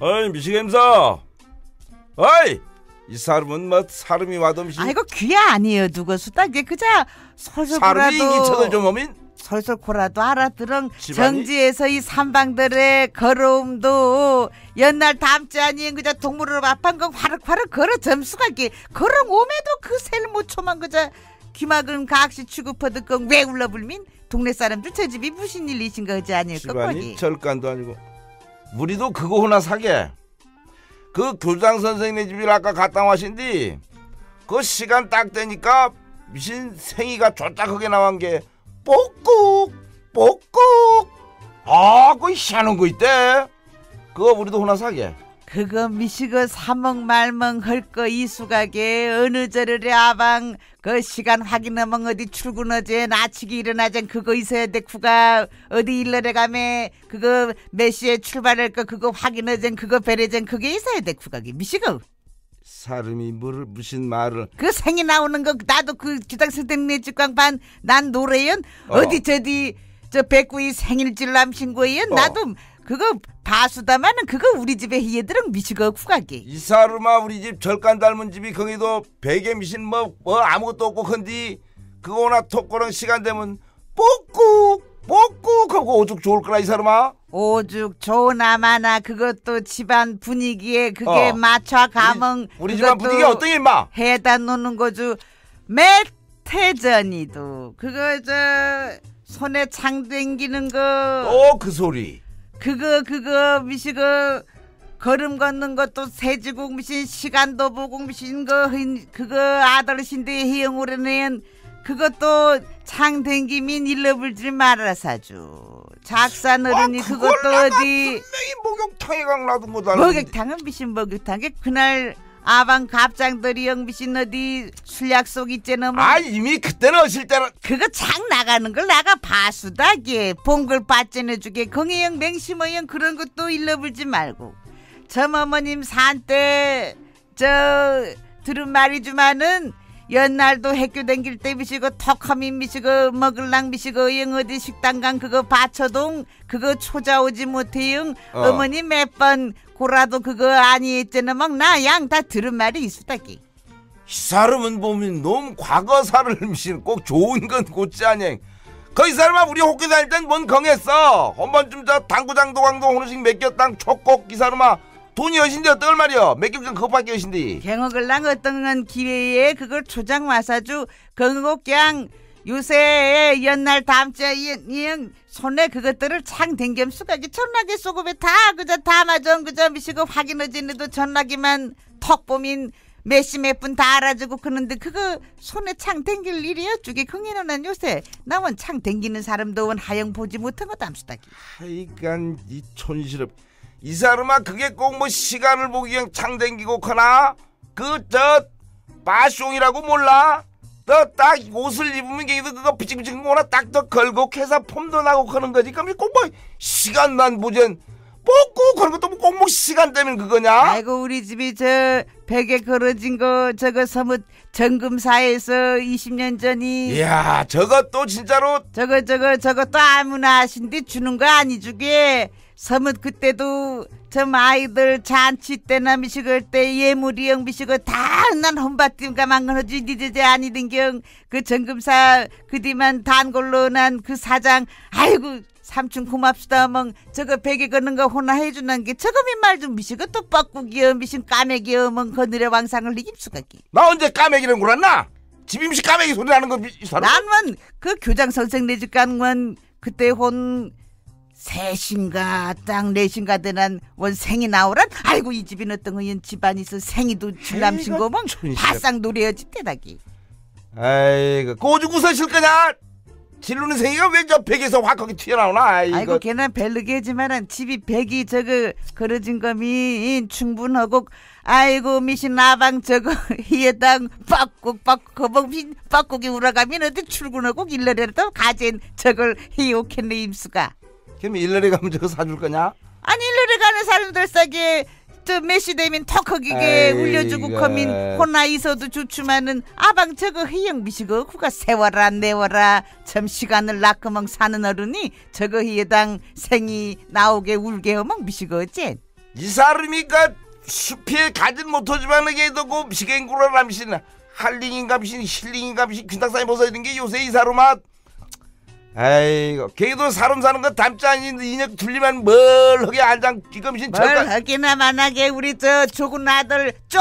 어이 미시겜사 어이 이 사람은 뭐 사람이 와도 미시 아이고 귀 아니에요 누구 수다게 그저 사람이 인기척을 좀 오민 솔솔코라도 알아들은? 정지에서 이 삼방들의 걸어옴도 옛날 다음주 아니엔 그저 동물을 앞한 건 화륵화륵 걸어 점수가 게 걸어 오매도 그 셀모초만 그저 귀막은 각시 취급하듯 왜 울러불민? 동네 사람들 저 집이 무슨 일이신가 하지 아닐까 집안이 거기 절간도 아니고 우리도 그거 하나 사게. 그 교장 선생님 집이 아까 갔다 와신디 그 시간 딱 되니까 미신 생이가 쪼짝하게 나온 게 뽀꾹 뽀꾹. 아 그거 희한한 거 있대. 그거 우리도 하나 사게 그거 미시고 사먹 말먹 헐거 이수가게 어느 저르래 아방 그 시간 확인하면 어디 출근하지 나치기 일어나자 그거 있어야 돼 구가 어디 일러래 가매 그거 몇 시에 출발할 거 그거 확인하자 그거 배려자 그게 있어야 돼 구가게 미시고 사람이 뭘 무슨 말을 그 생이 나오는 거 나도 그 기장선생님 직광반 난 노래연 어. 어. 디 저디 저 백구이 생일질 남신 거연 어. 나도 그거 바수다마는 그거 우리 집에 얘들은 미시고 구가게 이 사람아 우리 집 절간 닮은 집이 거기도 베개 미신 뭐, 뭐 아무것도 없고 컨디 그거나 톡거랑 시간 되면 뽀꾹 뽀꾹 하고 오죽 좋을 거라 이 사람아 오죽 좋나마나 그것도 집안 분위기에 그게 어. 맞춰 가면 우리 집안 그것도 분위기 어떤 일마? 해다 놓는 거죠. 매태전이도. 그거 저 손에 창 댕기는 거. 또그 소리 그거 그거 미시거 걸음 걷는 것도 세지국 미신 시간도 보고 미신 거 흔- 그거 아들신데 희영오래는 그것도 창 댕기민 일러불지 말아라 사주. 작산 어른이 아, 그것도 어디 분명히 목욕탕에 강 것도 아니고 목욕탕은 미신 목욕탕에 그날 아방 갑장들이 영 미신 어디 술 약속 있잖아 뭐아 이미 그때는 어실 때는 그거 창 나가는 걸 나가 봐수다게 봉글 빠져내주게 경혜영 맹심어영 그런 것도 일러불지 말고 점 어머님 산 때 저 들은 말이지만은 옛날도 학교 댕길 때 미시고 턱하민 미시고 먹을랑 미시고 영 어디 식당 간 그거 받쳐동 그거 초자오지 못해영 어. 어. 머니 몇 번 고라도 그거 아니했잖아. 막나 양 다 들은 말이 있었다기. 이 사람은 보면 너무 과거사를 미신 꼭 좋은 건 곧지 아니 거이 사람아 우리 호기 다닐 땐뭔 경했어? 한 번쯤 저 당구장 도강도 하나씩 맡겼당 촉곡 이 사람아. 돈이 여신데 어떨 말이여? 맡겼건 그것밖에 여신디? 갱어글랑 어떤 건 기회에 그걸 초장 와사주 건곡gang 요새 옛날 다음 주에 이형 손에 그것들을 창 댕겸 수가 기 전락이 쏘고배 다 그저 다 맞아. 그저 미시고 확인하지는도 전락이만 턱보민 몇시 몇 분 다 알아주고 그런데 그거 손에 창 댕길 일이야 주게 긍이는 요새. 나원 창 댕기는 사람도 원 하영 보지 못한 거 담수다기. 하여간 이 촌스럽. 이 사람아 그게 꼭 뭐 시간을 보기 위한 창 댕기고 커나? 그 저 마숑이라고 몰라 너 딱 옷을 입으면 걔도 그거 비징비징 거나 딱 더 걸고 해서 폼도 나고 그런 거지. 그럼 꼭뭐 시간만 보전 뽑고 그런 것도 꼭뭐 시간 때문에 그거냐? 아이고 우리 집이 저 베개 걸어진 거 저거 서뭇 정금사에서 20년 전이 이야 저것도 진짜로 저거 저거 저것도 아무나 하신데 주는 거 아니 주게. 서뭇 그때도 저 아이들 잔치 때나 미식을 때 예물이영 미식을 다난 혼밭팀가 망건하지 니제제 아니든 경 그 정금사 그뒤만 단골로 난 그 사장. 아이고 삼촌 고맙수다 멍. 저거 베개 거는 거 호나 해주는 게 저거 민말좀 미식을 또 뻐꾸기여 미신 까매기여 멍. 거느려 왕상을 이깁수가기 나 언제 까매기를 물었나? 집 임시 까매기 소리 나는 거 이 사람. 난원 그 교장 선생 내집 가는 건 그때 혼 셋인가 딱 넷인가 되난 원 생이 나오란 아이고 이 집이 어떤 거연 집안이서 생이도 멍 촌스럽. 바싹 노래여 집대다기. 아이고 웃으실 거냐? 진루는 생이가 왜저 벽에서 확 거기 튀어나오나? 아이고, 아이고 걔는 벨르게지만은 집이 백이 저거 그러진 거미 충분하고 아이고 미신 나방 저거 희에당 빡국 빡국 거봉 빡국이 울어가면 어디 출근하고 일러래도 가진 저걸 희옥했네 임수가 그럼 일러리 가면 저거 사줄 거냐? 아니 일러래 가는 사람들 싸게 저 메시 되면 아이고. 울려주고 커민 혼나 있어도 좋지만은 아방 저거 희영 미시고 그가 세워라 내워라. 참 시간을 낳고멍 사는 어른이 저거 희에당 생이 나오게 울게 하멍 미시고 어째? 이 사람이가 숲에 가진 못하지만 이게 너고 시갱구라람신 할링인감신 힐링인감신 균탁산에 벗어있는 게 요새 이 사람아 아이고 걔도 사람 사는 거 닮지 않는 인형 둘리만 멀하게 앉아 기금신 뭘 저까 하기나 만하게 우리 저 조군 아들 쫑!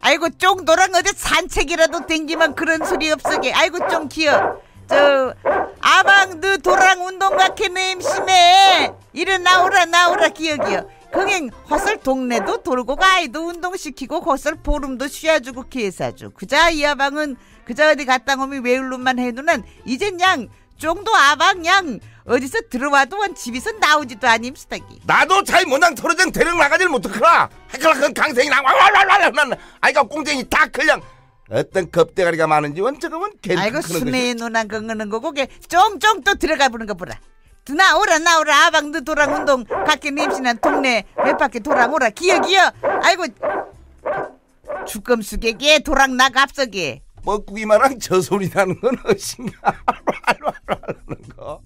아이고 쫑 너랑 어디 산책이라도 댕기면 그런 소리 없어게. 아이고 쫑 기어. 저 아방 너 도랑 운동 가케 냄심에 이래 나오라 나오라 기억이여 흥행 헛설 동네도 돌고 가이도 운동시키고 헛설 보름도 쉬어주고 기회사주. 그자 이 아방은 그자 어디 갔다 오면 외울름만 해두는 이젠 양 쫑도 아방 양 어디서 들어와도 원 집에서 나오지도 아님스다기. 나도 차이 모낭 털어정 대령 나가질 못하더라. 하클라 그 강생이 나와와와와와 아이가 꽁쟁이 다 그냥 어떤 겁대가리가 많은지 원저거면 괜히 아이고 순애의 누나 걷는 거고 게 쫑쫑 또 들어가 보는 거 보라. 나오라 나오라 아방도 도랑 운동 각기 냄새난 동네 몇 바퀴 도랑 오라. 기어 기어. 아이고 주검수개게 도랑 나가 앞서게 뻐꾸기마랑 저 소리 나는 건 어신가 하는 거